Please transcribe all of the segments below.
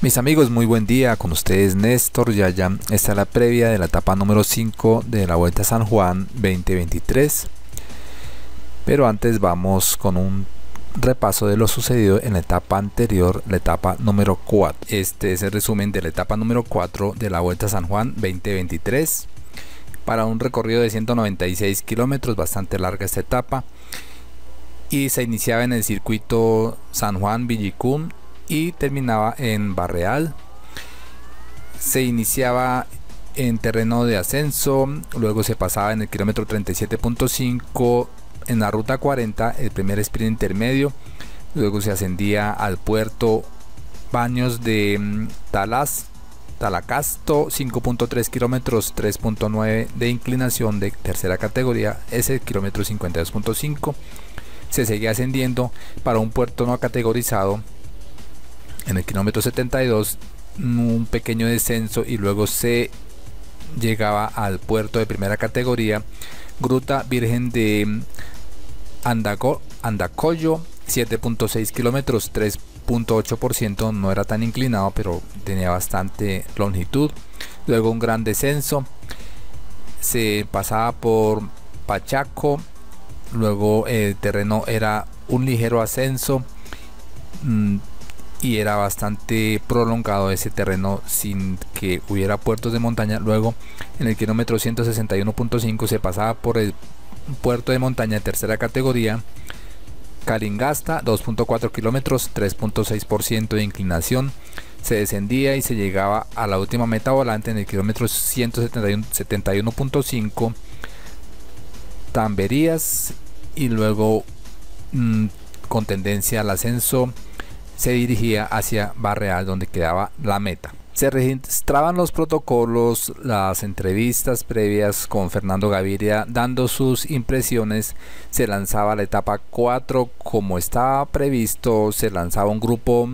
Mis amigos, muy buen día con ustedes Néstor Yaya. Esta es la previa de la etapa número 5 de la Vuelta a San Juan 2023. Pero antes vamos con un repaso de lo sucedido en la etapa anterior, la etapa número 4. Este es el resumen de la etapa número 4 de la Vuelta a San Juan 2023. Para un recorrido de 196 kilómetros, bastante larga esta etapa. Y se iniciaba en el circuito San Juan Villicún y terminaba en Barreal. Se iniciaba en terreno de ascenso, luego se pasaba en el kilómetro 37.5 en la ruta 40, el primer sprint intermedio, luego se ascendía al puerto Baños de mm, Talas, Talacasto, 5.3 kilómetros, 3.9 de inclinación de tercera categoría, ese kilómetro 52.5. Se seguía ascendiendo para un puerto no categorizado en el kilómetro 72 un pequeño descenso y luego se llegaba al puerto de primera categoría Gruta Virgen de Andaco, Andacoyo 7.6 kilómetros 3.8% no era tan inclinado pero tenía bastante longitud. Luego un gran descenso se pasaba por Pachaco luego el terreno era un ligero ascenso mm, y era bastante prolongado ese terreno sin que hubiera puertos de montaña. Luego en el kilómetro 161.5 se pasaba por el puerto de montaña de tercera categoría. Calingasta 2.4 kilómetros, 3.6% de inclinación. Se descendía y se llegaba a la última meta volante en el kilómetro 171.5. Tamberías y luego mm, con tendencia al ascenso se dirigía hacia Barreal donde quedaba la meta. Se registraban los protocolos, las entrevistas previas con Fernando Gaviria dando sus impresiones, se lanzaba la etapa 4 como estaba previsto, se lanzaba un grupo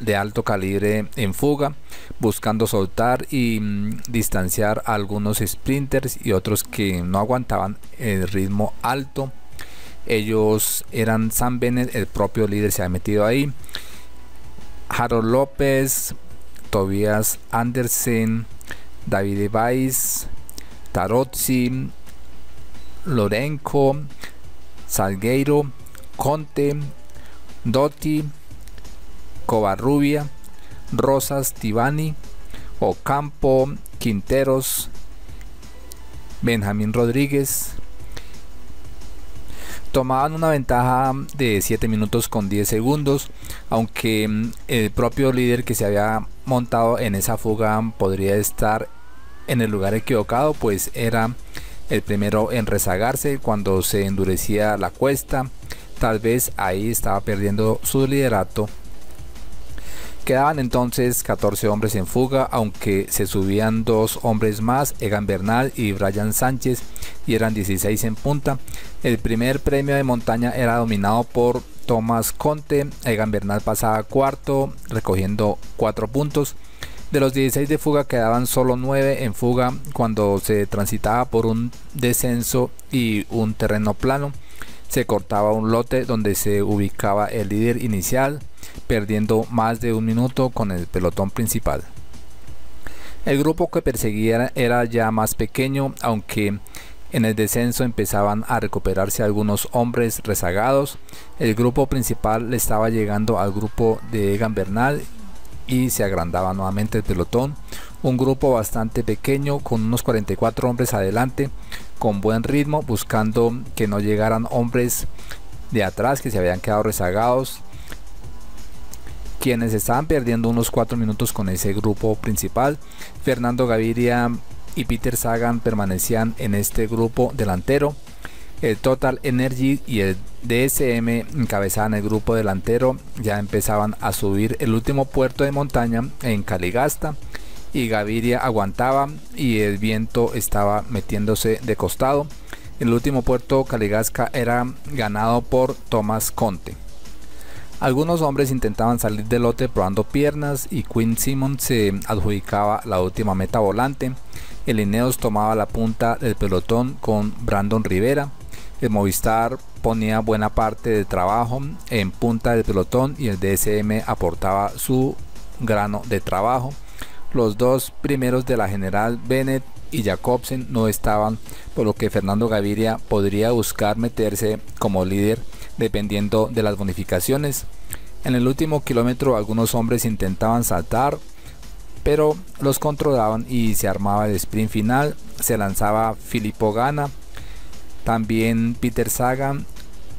de alto calibre en fuga, buscando soltar y mm, distanciar a algunos sprinters y otros que no aguantaban el ritmo alto. Ellos eran Sam Bennett, el propio líder se ha metido ahí. Harold López, Tobias Andersen, David Weiss, Tarozzi, Lorenco, Salgueiro, Conte, Dotti, Covarrubia, Rosas Tibani, Ocampo, Quinteros, Benjamín Rodríguez, tomaban una ventaja de 7 minutos con 10 segundos, aunque mm, el propio líder que se había montado en esa fuga podría estar en el lugar equivocado, pues era el primero en rezagarse cuando se endurecía la cuesta, tal vez ahí estaba perdiendo su liderato Quedaban entonces 14 hombres en fuga, aunque se subían dos hombres más, Egan Bernal y Brian Sánchez, y eran 16 en punta. El primer premio de montaña era dominado por Tomás Conte, Egan Bernal pasaba cuarto, recogiendo 4 puntos. De los 16 de fuga quedaban solo 9 en fuga cuando se transitaba por un descenso y un terreno plano. Se cortaba un lote donde se ubicaba el líder inicial, perdiendo más de un minuto con el pelotón principal. El grupo que perseguía era ya más pequeño, aunque en el descenso empezaban a recuperarse algunos hombres rezagados. El grupo principal le estaba llegando al grupo de Egan Bernal y se agrandaba nuevamente el pelotón. Un grupo bastante pequeño con unos 44 hombres adelante, con buen ritmo, buscando que no llegaran hombres de atrás que se habían quedado rezagados quienes estaban perdiendo unos 4 minutos con ese grupo principal. Fernando Gaviria y Peter Sagan permanecían en este grupo delantero. El Total Energy y el DSM encabezaban el grupo delantero, ya empezaban a subir el último puerto de montaña en Caligasta y Gaviria aguantaba y el viento estaba metiéndose de costado. El último puerto Caligasca era ganado por Thomas Conte. Algunos hombres intentaban salir del lote probando piernas y Quinn Simmons se adjudicaba la última meta volante. El Ineos tomaba la punta del pelotón con Brandon Rivera. El Movistar ponía buena parte del trabajo en punta del pelotón y el DSM aportaba su grano de trabajo. Los dos primeros de la general Bennett y Jacobsen no estaban, por lo que Fernando Gaviria podría buscar meterse como líder dependiendo de las bonificaciones. En el último kilómetro algunos hombres intentaban saltar, pero los controlaban y se armaba el sprint final. Se lanzaba Filippo Gana, también Peter Sagan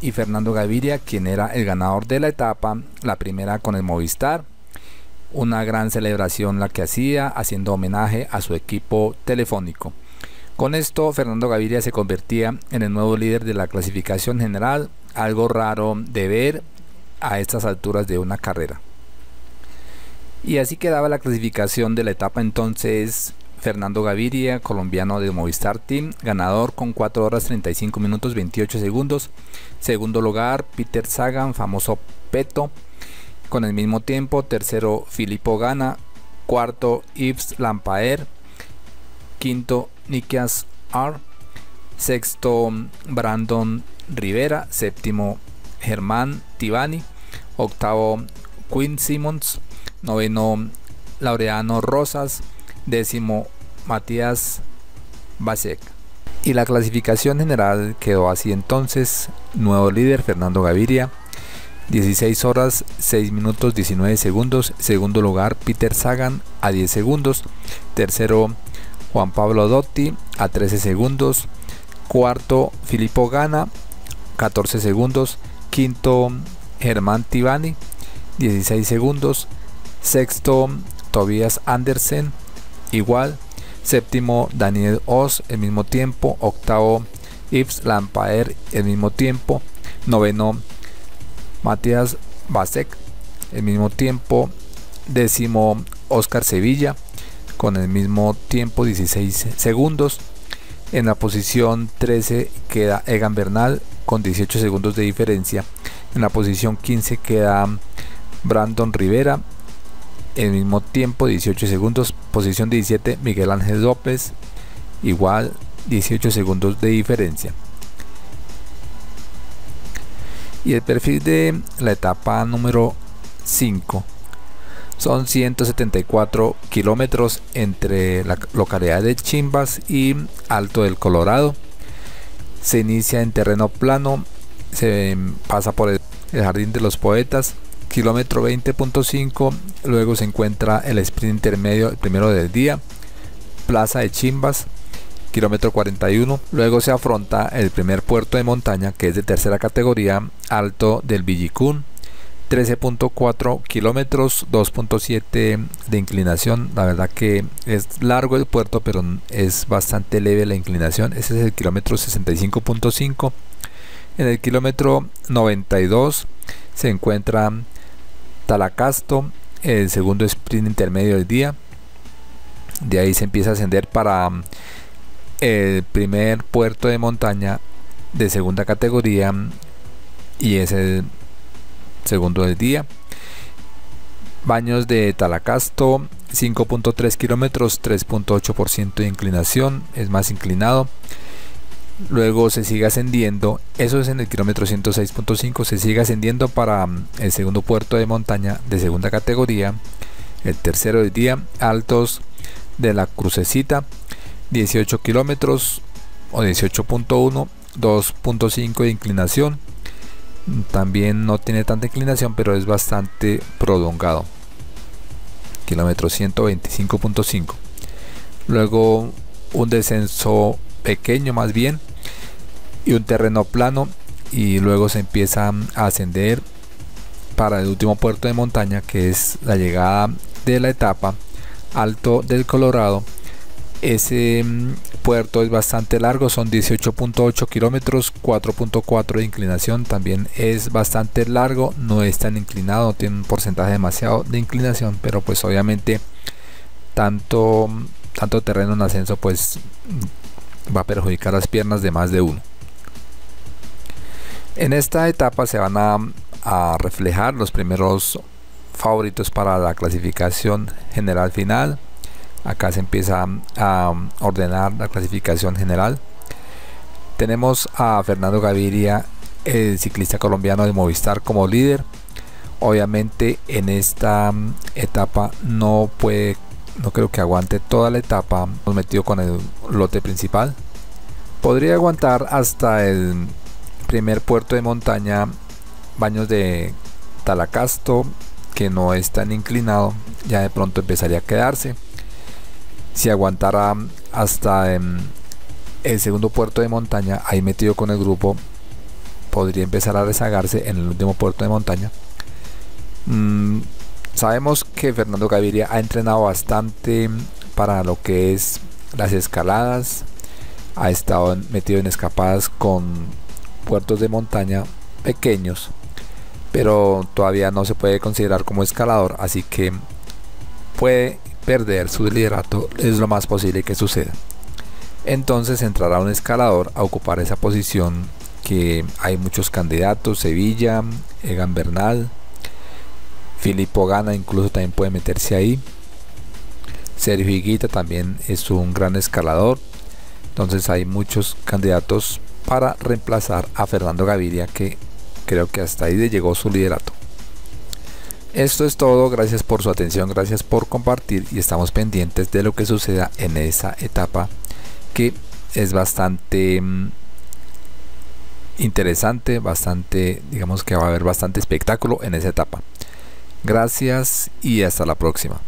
y Fernando Gaviria, quien era el ganador de la etapa, la primera con el Movistar una gran celebración la que hacía, haciendo homenaje a su equipo telefónico. Con esto, Fernando Gaviria se convertía en el nuevo líder de la clasificación general, algo raro de ver a estas alturas de una carrera. Y así quedaba la clasificación de la etapa entonces Fernando Gaviria, colombiano de Movistar Team, ganador con 4 horas 35 minutos 28 segundos. Segundo lugar, Peter Sagan, famoso Peto, con el mismo tiempo. Tercero, Filippo Gana. Cuarto, Yves Lampaer. Quinto, Nikias R. Sexto, Brandon Rivera. Séptimo, Germán Tibani. Octavo, Quinn Simmons. Noveno, Laureano Rosas. Décimo, Matías Basek. Y la clasificación general quedó así entonces. Nuevo líder Fernando Gaviria. 16 horas 6 minutos 19 segundos. Segundo lugar Peter Sagan a 10 segundos. Tercero Juan Pablo Dotti a 13 segundos. Cuarto Filippo Gana 14 segundos. Quinto Germán Tibani 16 segundos. Sexto Tobias Andersen igual. Séptimo Daniel Oz el mismo tiempo. Octavo Yves Lampaer el mismo tiempo. Noveno Matías Basek, el mismo tiempo, décimo Oscar Sevilla, con el mismo tiempo 16 segundos. En la posición 13 queda Egan Bernal con 18 segundos de diferencia. En la posición 15 queda Brandon Rivera, el mismo tiempo 18 segundos. Posición 17 Miguel Ángel López, igual 18 segundos de diferencia y el perfil de la etapa número 5 son 174 kilómetros entre la localidad de Chimbas y Alto del Colorado. Se inicia en terreno plano, se pasa por el, Jardín de los Poetas, kilómetro 20.5, luego se encuentra el sprint intermedio, el primero del día, Plaza de Chimbas, kilómetro 41. Luego se afronta el primer puerto de montaña que es de tercera categoría, Alto del Villicún. 13.4 kilómetros, 2.7 de inclinación. La verdad que es largo el puerto, pero es bastante leve la inclinación. Ese es el kilómetro 65.5. En el kilómetro 92 se encuentra Talacasto, el segundo sprint intermedio del día. De ahí se empieza a ascender para el primer puerto de montaña de segunda categoría y es el segundo del día. Baños de Talacasto, 5.3 kilómetros, 3.8% de inclinación, es más inclinado. Luego se sigue ascendiendo, eso es en el kilómetro 106.5, se sigue ascendiendo para mm, el segundo puerto de montaña de segunda categoría. El tercero del día, altos de la crucecita, 18 kilómetros o 18.1 2.5 de inclinación también no tiene tanta inclinación pero es bastante prolongado. Kilómetro 125.5 luego un descenso pequeño más bien y un terreno plano y luego se empieza a ascender para el último puerto de montaña que es la llegada de la etapa alto del Colorado ese mm, puerto es bastante largo, son 18.8 kilómetros, 4.4 de inclinación. También es bastante largo, no es tan inclinado, tiene un porcentaje demasiado de inclinación, pero pues obviamente tanto, tanto terreno en ascenso pues mm, va a perjudicar las piernas de más de uno. En esta etapa se van a reflejar los primeros favoritos para la clasificación general final acá se empieza a ordenar la clasificación general. Tenemos a Fernando Gaviria el ciclista colombiano de Movistar como líder. Obviamente en esta mm, etapa no puede no creo que aguante toda la etapa. Nos metido con el lote principal. Podría aguantar hasta el primer puerto de montaña baños de Talacasto que no es tan inclinado. Ya de pronto empezaría a quedarse si aguantara hasta em, el segundo puerto de montaña ahí metido con el grupo podría empezar a rezagarse en el último puerto de montaña. Mm, sabemos que Fernando Gaviria ha entrenado bastante para lo que es las escaladas ha estado metido en escapadas con puertos de montaña pequeños pero todavía no se puede considerar como escalador así que puede perder su liderato es lo más posible que suceda. Entonces entrará un escalador a ocupar esa posición que hay muchos candidatos Sevilla Egan Bernal Filippo Gana incluso también puede meterse ahí. Sergio Higuita también es un gran escalador. Entonces hay muchos candidatos para reemplazar a Fernando Gaviria que creo que hasta ahí llegó su liderato. Esto es todo, gracias por su atención, gracias por compartir y estamos pendientes de lo que suceda en esa etapa que es bastante mm, interesante, bastante, digamos que va a haber bastante espectáculo en esa etapa. Gracias y hasta la próxima.